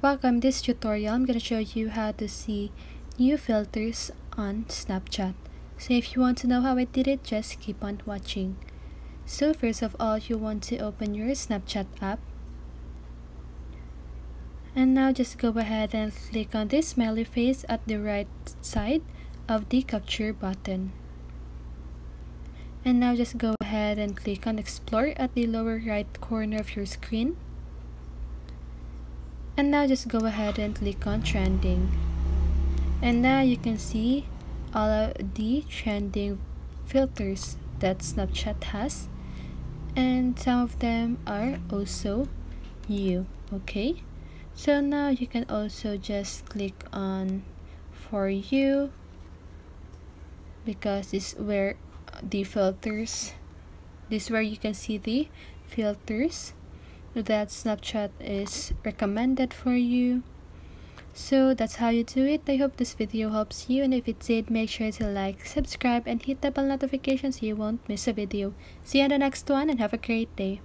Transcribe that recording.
Welcome this tutorial I'm going to show you how to see new filters on Snapchat. So if you want to know how I did it just keep on watching. So first of all you want to open your Snapchat app and now just go ahead and click on this smiley face at the right side of the capture button. And now just go ahead and click on explore at the lower right corner of your screen and now just go ahead and click on trending. And now you can see all of the trending filters that Snapchat has. And some of them are also new okay? So now you can also just click on for you because this is where the filters this is where you can see the filters that Snapchat is recommended for you. So that's how you do it. I hope this video helps you and if it did, make sure to like, subscribe, and hit the bell notification so you won't miss a video. See you in the next one and have a great day.